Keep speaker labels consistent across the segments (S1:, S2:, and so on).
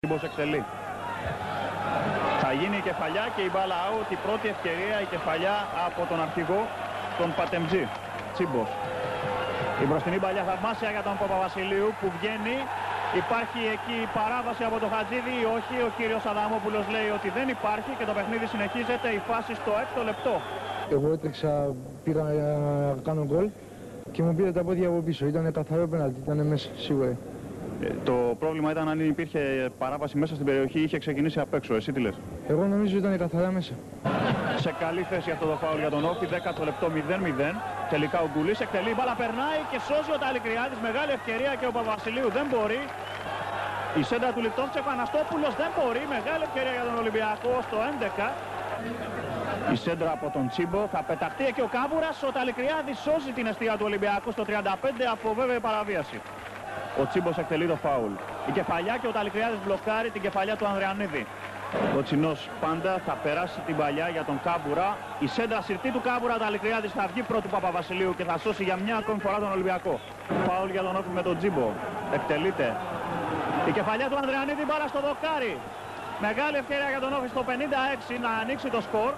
S1: Τσίμπος εκτελεί. Θα γίνει η κεφαλιά και η μπάλα out. Η πρώτη ευκαιρία η κεφαλιά από τον αρχηγό, τον Πατεμτζή. Τσίμπος. Η μπροστινή παλιά θαυμάσια για τον Παπαβασιλείου που βγαίνει. Υπάρχει εκεί παράβαση από τον Χατζίδη ή όχι. Ο κύριος Αδαμόπουλος λέει ότι δεν υπάρχει και το παιχνίδι συνεχίζεται. Η φάση στο έκτο λεπτό.
S2: Εγώ έτρεξα, πήγα να κάνω γκολ και μου πήρε τα πόδια από πίσω. Ήταν καθαρό πέναλτι, ήταν μέσα σίγουρα.
S1: Ε, το πρόβλημα ήταν αν υπήρχε παράβαση μέσα στην περιοχή είχε ξεκινήσει απ' έξω. Εσύ τι λες;
S2: Εγώ νομίζω ήταν καθαρά μέσα.
S1: Σε καλή θέση αυτό το φάουλ για τον Όφη. 10 λεπτό 0-0. Τελικά ο Γκουλής εκτελεί. Η μπάλα περνάει και σώζει ο Ταλικριάδης. Μεγάλη ευκαιρία και ο Παπασιλείου δεν μπορεί. Η σέντα του Λιτόφτσεφ Αναστόπουλος δεν μπορεί. Μεγάλη ευκαιρία για τον Ολυμπιακό στο 11. Η σέντρα από τον Τσίμπο θα πεταχτεί και ο Κάβουρας. Ο Ταλικριάδης σώζει την αιστεία του Ολυμπιακού στο 35 από βέβαιη παραβίαση. Ο Τσίμπος εκτελεί το φάουλ. Η κεφαλιά και ο Ταλικριάδης μπλοκάρει την κεφαλιά του Ανδρεανίδη. Ο Τσινός πάντα θα περάσει την παλιά για τον Κάμπουρα. Η σέντρα συρτή του Κάμπουρα Ταλικριάδης θα βγει πρώτου Παπαβασιλείου και θα σώσει για μια ακόμη φορά τον Ολυμπιακό. Φάουλ για τον Όφη με τον Τσίμπο. Εκτελείται. Η κεφαλιά του Ανδρεανίδη μπάλα στο δοκάρι. Μεγάλη ευκαιρία για τον Όφη στο 56 να ανοίξει το σκορ.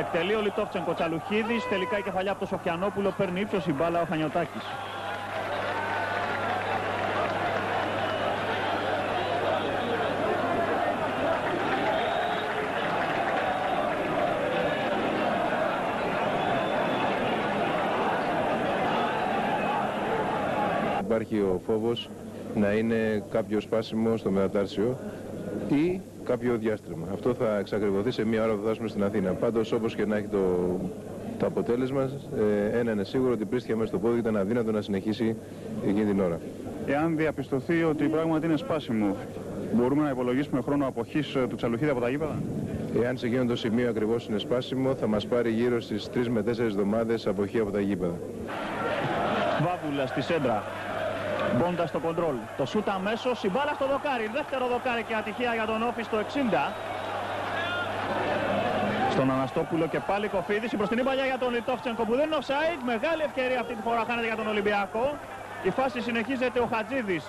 S1: Εκτελεί ο Λιτόφτσεν Κοτσαλουχίδης. Τελικά η κεφαλιά από τον Σοφιανόπουλο παίρνει ύψος η μπάλα ο Χανιωτάκης.
S3: Υπάρχει ο φόβος να είναι κάποιος σπάσιμος στο μετατάρσιο ή κάποιο διάστημα. Αυτό θα εξακριβωθεί σε μία ώρα που θα φτάσουμε στην Αθήνα. Πάντως όπως και να έχει το, το αποτέλεσμα, ε, ένα είναι σίγουρο ότι η μέσα στο πόδι ήταν αδύνατο να συνεχίσει εκείνη την ώρα.
S1: Εάν διαπιστωθεί ότι πράγματι είναι σπάσιμο, μπορούμε να υπολογίσουμε χρόνο αποχής ε, του Τσαλουχίδη από τα γήπεδα;
S3: Εάν σε εκείνο το σημείο ακριβώς είναι σπάσιμο, θα μας πάρει γύρω στις 3 με 4 εβδομάδες αποχή από τα γήπεδα.
S1: Βάβουλα στη σέντρα. Μπόντας στο κοντρόλ. Το σούτ αμέσως. Η μπάλα στο δοκάρι. Δεύτερο δοκάρι και ατυχία για τον Όφη στο 60. Στον Αναστόπουλο και πάλι Κοφίδης. Η μπροστινή παλιά για τον Λιτόφτσενκο που δεν είναι offside. Μεγάλη ευκαιρία αυτή τη φορά χάνεται για τον Ολυμπιακό. Η φάση συνεχίζεται. Ο Χατζίδης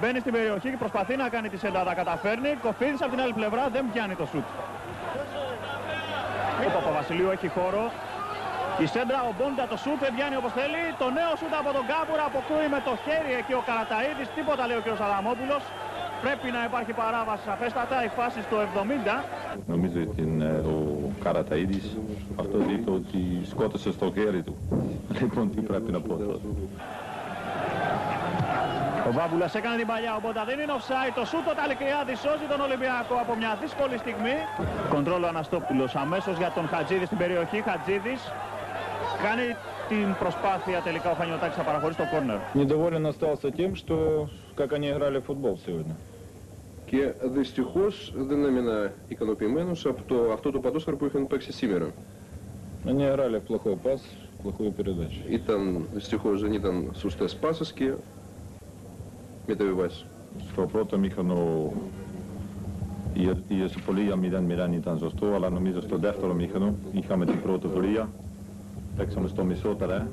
S1: μπαίνει στην περιοχή και προσπαθεί να κάνει τη σέντρα. Τα καταφέρνει. Κοφίδης από την άλλη πλευρά δεν πιάνει το σούτ. Ο Παπαβασιλείου έχει χώρο. Η σέντρα, ο Μπόντα το σούτ δεν βγαίνει όπως θέλει. Το νέο σούτ από τον Κάμπουρα αποκλούει με το χέρι εκεί ο Καραταίδης. Τίποτα λέει ο κ. Αδαμόπουλος. Πρέπει να υπάρχει παράβαση σαφέστατα. Η φάση στο 70.
S4: Νομίζω ότι είναι ο Καραταίδης αυτό δείτε ότι σκότωσε στο χέρι του. Λοιπόν, τι πρέπει να πω τώρα.
S1: Ο Βάμπουλας έκανε την παλιά, οπότε δεν είναι offside. Το σούτ ο Ταλικριάδης σώζει τον Ολυμπιακό από μια δύσκολη στιγμή. Κοντρόλο Αναστόπουλος αμέσως για τον Χατζίδη στην περιοχή. Χατζίδης κάνει την προσπάθεια τελικά ο Χανιωτάκης να παραχωρήσει το κόρνερ.
S4: Недоволен остался тем, что как они играли в футбол сегодня.
S3: Και δυστυχώς δεν έμεινα ικανοποιημένος από το, αυτό το παντόσφαιρο που είχαν παίξει σήμερα.
S4: Они играли в плохой пас, плохую передачу.
S3: Ήταν, δυστυχώς δεν ήταν σωστές πάσες και μεταβιβάσεις.
S4: Στο πρώτο μήχρονο η, η ισοπολία 0-0 ήταν σωστό, αλλά νομίζω στο δεύτερο μήχρονο είχαμε την πρωτοβουλία Tack som s tom myslel där.